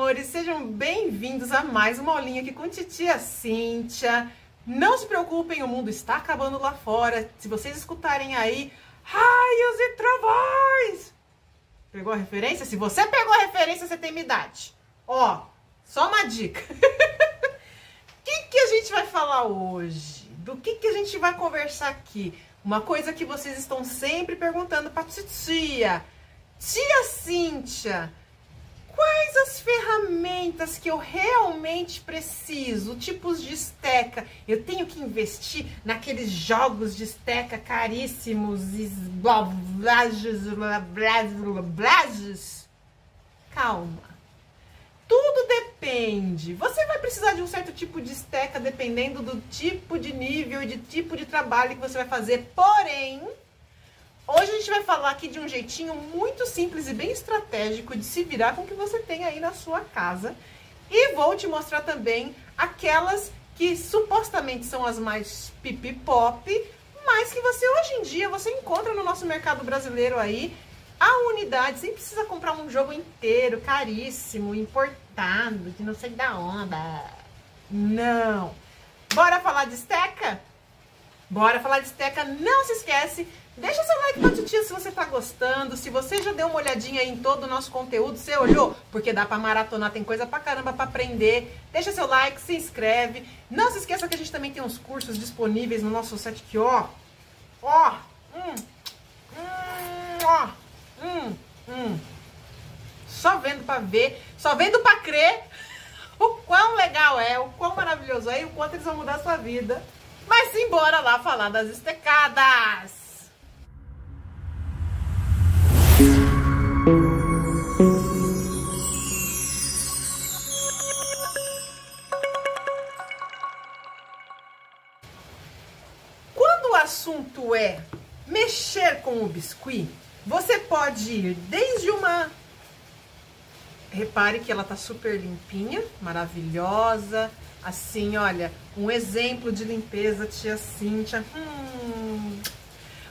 amores, sejam bem-vindos a mais uma aulinha aqui com titia Cíntia. Não se preocupem, o mundo está acabando lá fora. Se vocês escutarem aí raios e trovões. Pegou a referência? Se você pegou a referência, você tem minha idade. Ó, só uma dica. O que, que a gente vai falar hoje? Do que, que a gente vai conversar aqui? Uma coisa que vocês estão sempre perguntando para titia. Tia Cíntia, quais as ferramentas que eu realmente preciso? Tipos de esteca. Eu tenho que investir naqueles jogos de esteca caríssimos e blages. Calma. Tudo depende. Você vai precisar de um certo tipo de esteca dependendo do tipo de nível e de tipo de trabalho que você vai fazer. Porém, hoje a gente vai falar aqui de um jeitinho muito simples e bem estratégico de se virar com o que você tem aí na sua casa. E vou te mostrar também aquelas que supostamente são as mais pipi pop, mas que você hoje em dia você encontra no nosso mercado brasileiro aí a unidade, sem precisa comprar um jogo inteiro, caríssimo, importado, de não sei da onda. Não. Bora falar de esteca? Bora falar de esteca. Não se esquece, deixa seu like pra titia se você tá gostando. Se você já deu uma olhadinha em todo o nosso conteúdo, você olhou? Porque dá pra maratonar, tem coisa pra caramba pra aprender. Deixa seu like, se inscreve. Não se esqueça que a gente também tem uns cursos disponíveis no nosso site aqui, ó. Ó. Hum. Hum, ó. Hum, hum. Só vendo pra ver, só vendo pra crer o quão legal é, o quão maravilhoso é e o quanto eles vão mudar a sua vida. Mas sim, bora lá falar das estecadas. Ir desde uma. Repare que ela tá super limpinha, maravilhosa. Assim, olha, um exemplo de limpeza, tia Cíntia. Hum.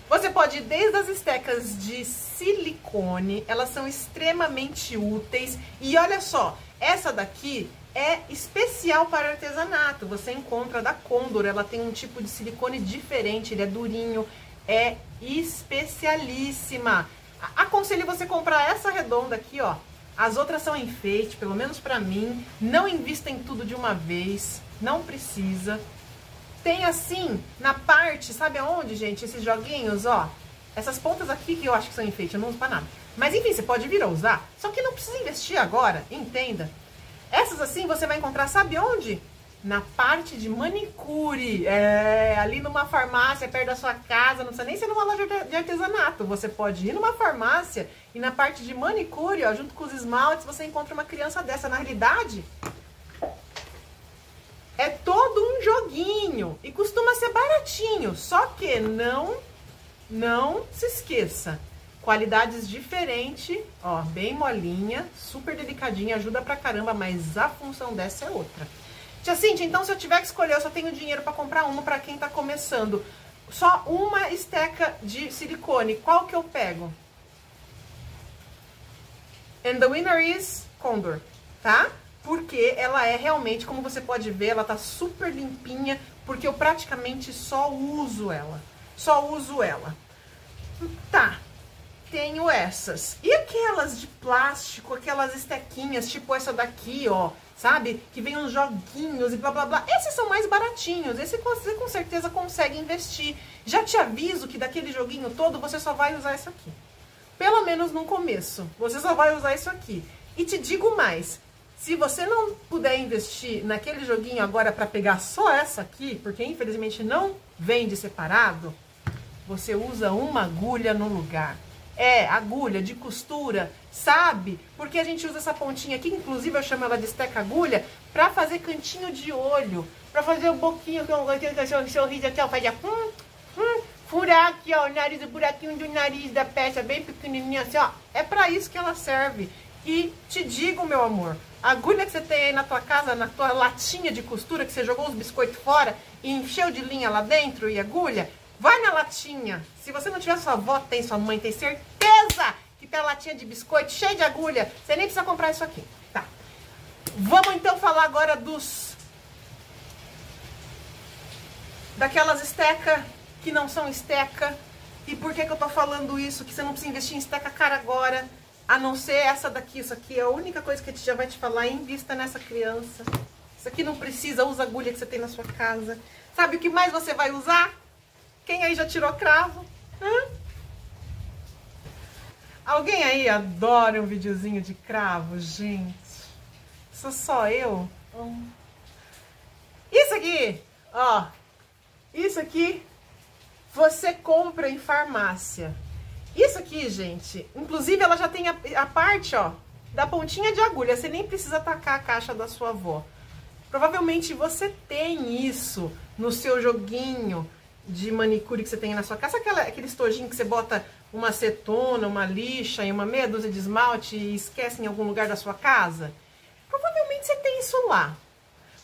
Você pode ir desde as estecas de silicone, elas são extremamente úteis. E olha só, essa daqui é especial para artesanato. Você encontra da Condor, ela tem um tipo de silicone diferente, ele é durinho, é especialíssima. Aconselho você comprar essa redonda aqui, ó. As outras são enfeite, pelo menos pra mim. Não invista em tudo de uma vez, não precisa. Tem assim, na parte, sabe aonde, gente? Esses joguinhos, ó. Essas pontas aqui que eu acho que são enfeite, eu não uso pra nada. Mas enfim, você pode vir a usar, só que não precisa investir agora, entenda. Essas assim você vai encontrar, sabe onde? Na parte de manicure, é, ali numa farmácia perto da sua casa, não precisa nem ser numa loja de artesanato. Você pode ir numa farmácia e na parte de manicure, ó, junto com os esmaltes, você encontra uma criança dessa. Na realidade, é todo um joguinho e costuma ser baratinho, só que não, não se esqueça. Qualidades diferentes, ó, bem molinha, super delicadinha, ajuda pra caramba, mas a função dessa é outra. Tia Cintia, então se eu tiver que escolher, eu só tenho dinheiro para comprar uma para quem tá começando. Só uma esteca de silicone. Qual que eu pego? And the winner is Condor, tá? Porque ela é realmente, como você pode ver, ela tá super limpinha, porque eu praticamente só uso ela. Só uso ela. Tá, tenho essas. E aquelas de plástico, aquelas estequinhas, tipo essa daqui, ó sabe? Que vem uns joguinhos e blá blá blá. Esses são mais baratinhos, esse você com certeza consegue investir. Já te aviso que daquele joguinho todo você só vai usar isso aqui. Pelo menos no começo, você só vai usar isso aqui. E te digo mais, se você não puder investir naquele joguinho agora para pegar só essa aqui, porque infelizmente não vende separado, você usa uma agulha no lugar é agulha de costura, sabe? Porque a gente usa essa pontinha aqui, inclusive eu chamo ela de esteca agulha, pra fazer cantinho de olho, pra fazer o boquinho, que eu sorriso aqui, ó, fazia hum, hum, furar aqui, ó, o nariz, o buraquinho do nariz da peça, bem pequenininha assim, ó. É pra isso que ela serve. E te digo, meu amor, a agulha que você tem aí na tua casa, na tua latinha de costura, que você jogou os biscoitos fora e encheu de linha lá dentro e agulha, Vai na latinha. Se você não tiver sua avó, tem sua mãe, tem certeza que tem a latinha de biscoito cheia de agulha. Você nem precisa comprar isso aqui. Tá. Vamos então falar agora dos daquelas esteca que não são esteca. E por que, que eu tô falando isso? Que você não precisa investir em esteca cara agora, a não ser essa daqui. Isso aqui é a única coisa que a gente já vai te falar. Invista nessa criança. Isso aqui não precisa, usa agulha que você tem na sua casa. Sabe o que mais você vai usar? Quem aí já tirou cravo? Hã? Alguém aí adora um videozinho de cravo, gente? Sou só eu? Hum. Isso aqui, ó. Isso aqui você compra em farmácia. Isso aqui, gente, inclusive ela já tem a, a parte, ó, da pontinha de agulha. Você nem precisa tacar a caixa da sua avó. Provavelmente você tem isso no seu joguinho de manicure que você tem na sua casa. Aquela, aquele estojinho que você bota uma acetona, uma lixa e uma meia dúzia de esmalte e esquece em algum lugar da sua casa? Provavelmente você tem isso lá.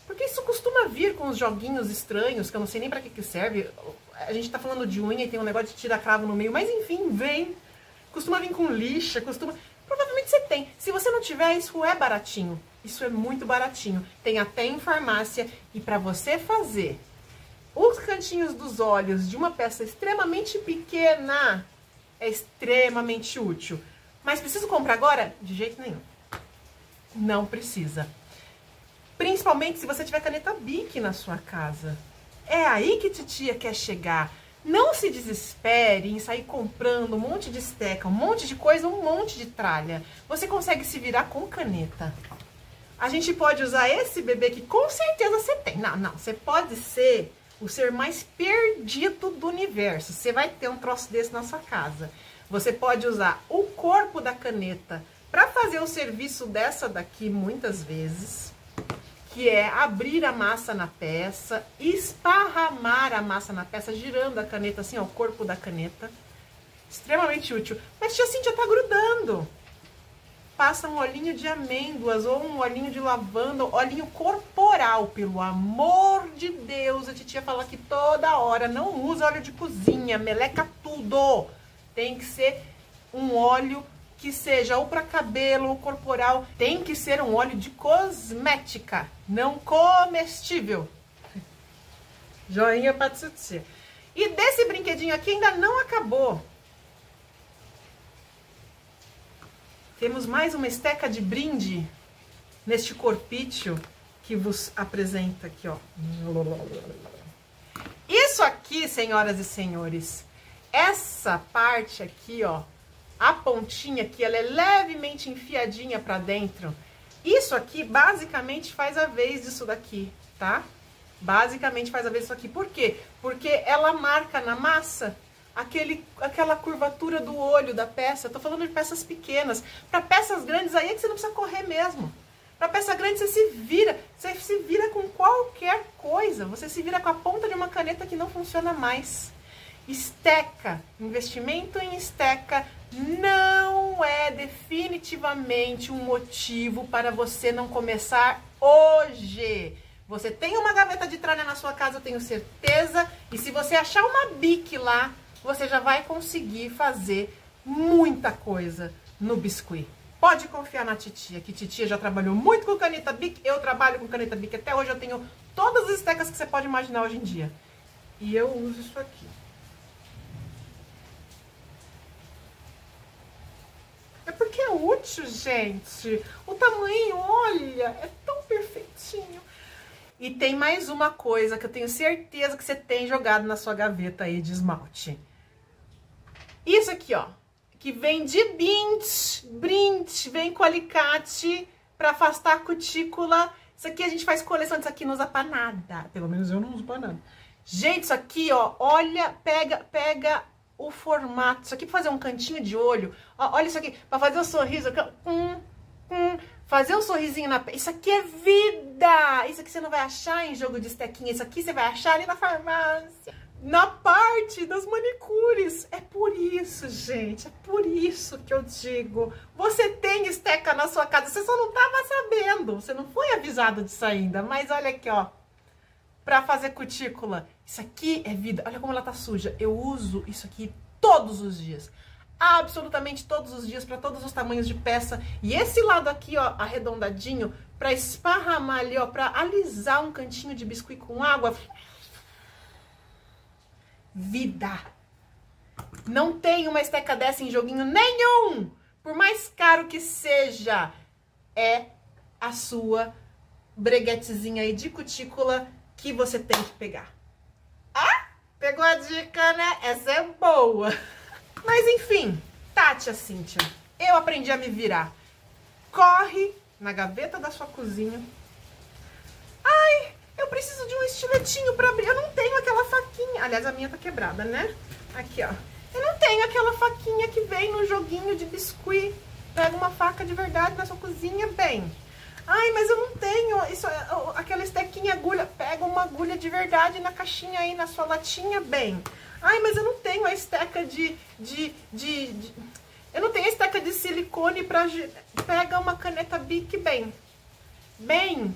Porque isso costuma vir com os joguinhos estranhos, que eu não sei nem para que, que serve. A gente tá falando de unha e tem um negócio de tirar cravo no meio, mas enfim, vem. Costuma vir com lixa, costuma. Provavelmente você tem. Se você não tiver, isso é baratinho. Isso é muito baratinho. Tem até em farmácia. E para você fazer os cantinhos dos olhos de uma peça extremamente pequena, é extremamente útil. Mas preciso comprar agora? De jeito nenhum. Não precisa. Principalmente se você tiver caneta Bic na sua casa. É aí que titia quer chegar. Não se desespere em sair comprando um monte de esteca, um monte de coisa, um monte de tralha. Você consegue se virar com caneta. A gente pode usar esse bebê que com certeza você tem. Não, não, você pode ser o ser mais perdido do universo. Você vai ter um troço desse na sua casa. Você pode usar o corpo da caneta para fazer o serviço dessa daqui muitas vezes, que é abrir a massa na peça, esparramar a massa na peça, girando a caneta assim, ó, o corpo da caneta. Extremamente útil. Mas tia Cintia tá grudando passa um olhinho de amêndoas ou um olhinho de lavanda, olhinho corporal, pelo amor de Deus. A titia fala que toda hora não usa óleo de cozinha, meleca tudo. Tem que ser um óleo que seja ou para cabelo ou corporal, tem que ser um óleo de cosmética, não comestível. Joinha para titia. E desse brinquedinho aqui ainda não acabou. Temos mais uma esteca de brinde neste corpício que vos apresenta aqui, ó. Isso aqui, senhoras e senhores, essa parte aqui, ó, a pontinha aqui, ela é levemente enfiadinha para dentro. Isso aqui basicamente faz a vez disso daqui, tá? Basicamente faz a vez disso aqui. Por quê? Porque ela marca na massa aquele, aquela curvatura do olho da peça. Estou falando de peças pequenas. Para peças grandes, aí é que você não precisa correr mesmo. Para peça grande, você se vira. Você se vira com qualquer coisa. Você se vira com a ponta de uma caneta que não funciona mais. Esteca, investimento em esteca não é definitivamente um motivo para você não começar hoje. Você tem uma gaveta de tralha na sua casa, eu tenho certeza. E se você achar uma bique lá, você já vai conseguir fazer muita coisa no biscuit. Pode confiar na titia, que titia já trabalhou muito com caneta Bic, eu trabalho com caneta Bic até hoje, eu tenho todas as estecas que você pode imaginar hoje em dia. E eu uso isso aqui. É porque é útil, gente. O tamanho, olha, é tão perfeitinho. E tem mais uma coisa que eu tenho certeza que você tem jogado na sua gaveta aí de esmalte. Isso aqui, ó, que vem de bint, brint, vem com alicate para afastar a cutícula. Isso aqui a gente faz coleção, isso aqui não usa pra nada. Pelo menos eu não uso pra nada. Gente, isso aqui, ó, olha, pega, pega o formato. Isso aqui pra fazer um cantinho de olho. Ó, olha isso aqui, pra fazer o um sorriso. Hum, hum, fazer um sorrisinho na... Isso aqui é vida! Isso aqui você não vai achar em jogo de estequinha. Isso aqui você vai achar ali na farmácia na parte das manicures. É por isso, gente, é por isso que eu digo. Você tem esteca na sua casa, você só não estava sabendo, você não foi avisado disso ainda. Mas olha aqui, ó, para fazer cutícula. Isso aqui é vida. Olha como ela tá suja. Eu uso isso aqui todos os dias. absolutamente todos os dias para todos os tamanhos de peça. E esse lado aqui, ó, arredondadinho, para esparramar ali, ó, para alisar um cantinho de biscuit com água. Vida. Não tem uma esteca dessa em joguinho nenhum. Por mais caro que seja, é a sua breguetezinha aí de cutícula que você tem que pegar. Ah, pegou a dica, né? Essa é boa. Mas enfim, Tátia Cíntia, eu aprendi a me virar. Corre na gaveta da sua cozinha. Eu preciso de um estiletinho para abrir. Eu não tenho aquela faquinha. Aliás, a minha tá quebrada, né? Aqui, ó. Eu não tenho aquela faquinha que vem no joguinho de biscuit. Pega uma faca de verdade na sua cozinha, bem. Ai, mas eu não tenho isso, é, aquela estequinha agulha. Pega uma agulha de verdade na caixinha aí, na sua latinha, bem. Ai, mas eu não tenho a esteca de, de, de, de eu não tenho a esteca de silicone para pega uma caneta Bic, bem. Bem,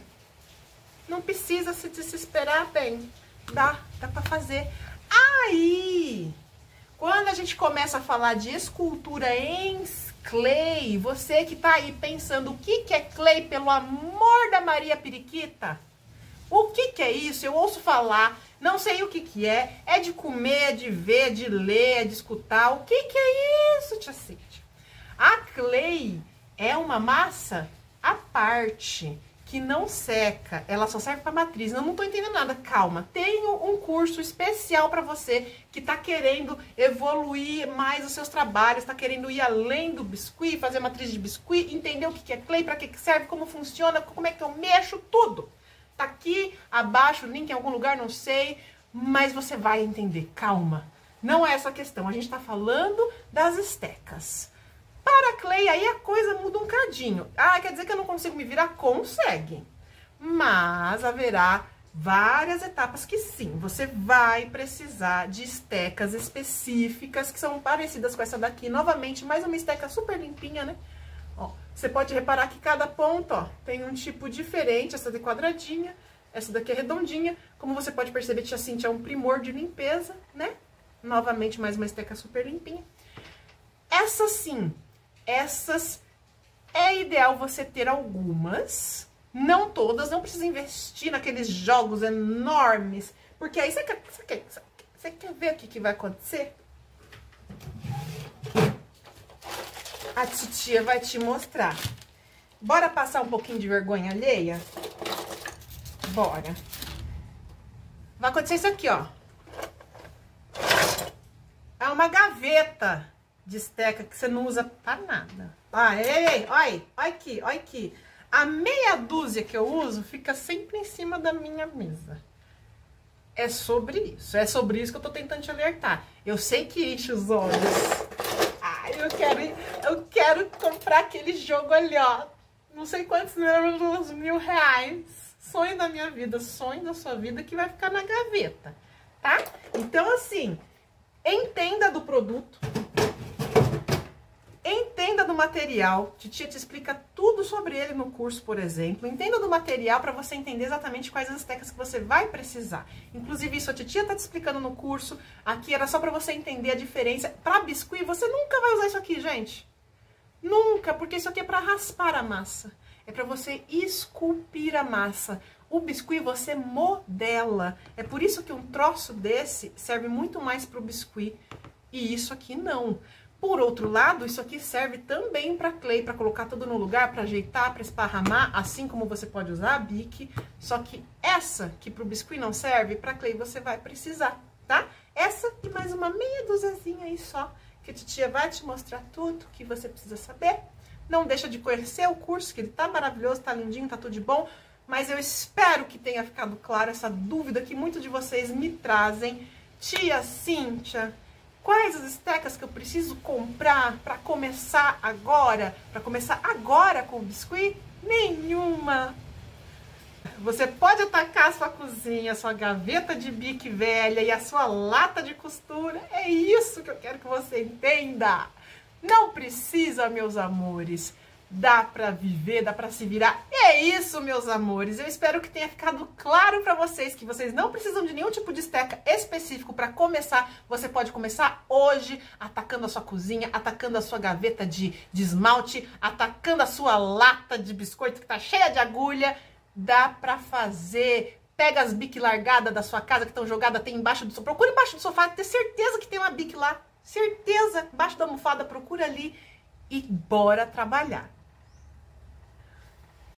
não precisa se desesperar, bem. Dá, dá para fazer. Aí, quando a gente começa a falar de escultura em clay, você que tá aí pensando o que, que é clay, pelo amor da Maria Periquita, o que, que é isso? Eu ouço falar, não sei o que, que é, é de comer, é de ver, é de ler, é de escutar. O que, que é isso, tia Cíntia? A clay é uma massa à parte que não seca, ela só serve para matriz. Eu não tô entendendo nada. Calma, tenho um curso especial para você que tá querendo evoluir mais os seus trabalhos, tá querendo ir além do biscuit, fazer matriz de biscuit, entender o que é clay, para que serve, como funciona, como é que eu mexo, tudo. Tá aqui abaixo, link em algum lugar, não sei, mas você vai entender. Calma. Não é essa a questão. A gente tá falando das estecas. Para Clay, aí a coisa muda um cadinho. Ah, quer dizer que eu não consigo me virar? Consegue. Mas haverá várias etapas que sim, você vai precisar de estecas específicas que são parecidas com essa daqui. Novamente, mais uma esteca super limpinha, né? Ó, você pode reparar que cada ponto, ó, tem um tipo diferente. Essa é quadradinha, essa daqui é redondinha. Como você pode perceber, Tia Cintia é um primor de limpeza, né? Novamente, mais uma esteca super limpinha. Essa sim, essas é ideal você ter algumas, não todas, não precisa investir naqueles jogos enormes, porque aí você quer, você quer, você quer ver o que, que vai acontecer? A titia vai te mostrar. Bora passar um pouquinho de vergonha alheia? Bora. Vai acontecer isso aqui, ó. É uma gaveta de esteca que você não usa pra nada. Ah, ei, ei, olha aqui, olha aqui. A meia dúzia que eu uso fica sempre em cima da minha mesa. É sobre isso, é sobre isso que eu tô tentando te alertar. Eu sei que enche os olhos. Ai, eu quero, eu quero comprar aquele jogo ali, ó. Não sei quantos mil, mil reais. Sonho da minha vida, sonho da sua vida que vai ficar na gaveta, tá? Então, assim, entenda do produto, Entenda do material, Titia te explica tudo sobre ele no curso, por exemplo. Entenda do material para você entender exatamente quais as técnicas que você vai precisar. Inclusive, isso a Titia tá te explicando no curso. Aqui era só para você entender a diferença. Para biscuit, você nunca vai usar isso aqui, gente. Nunca, porque isso aqui é para raspar a massa. É para você esculpir a massa. O biscuit você modela. É por isso que um troço desse serve muito mais para o biscuit. E isso aqui não. Por outro lado, isso aqui serve também para clay, para colocar tudo no lugar, para ajeitar, para esparramar, assim como você pode usar a bique. Só que essa, que para o biscuit não serve, para clay você vai precisar, tá? Essa e mais uma meia duzazinha aí só, que a titia vai te mostrar tudo que você precisa saber. Não deixa de conhecer o curso, que ele tá maravilhoso, tá lindinho, tá tudo de bom. Mas eu espero que tenha ficado claro essa dúvida que muitos de vocês me trazem. Tia Cíntia Quais as estecas que eu preciso comprar para começar agora? Para começar agora com o biscuit? Nenhuma. Você pode atacar a sua cozinha, a sua gaveta de bique velha e a sua lata de costura. É isso que eu quero que você entenda. Não precisa, meus amores, dá para viver, dá para se virar. É isso, meus amores. Eu espero que tenha ficado claro para vocês que vocês não precisam de nenhum tipo de esteca específico para começar. Você pode começar hoje atacando a sua cozinha, atacando a sua gaveta de, de esmalte, atacando a sua lata de biscoito que tá cheia de agulha. Dá para fazer. Pega as bic largadas da sua casa que estão jogadas, embaixo do sofá. Procura embaixo do sofá, ter certeza que tem uma bic lá. Certeza, embaixo da almofada, procura ali e bora trabalhar.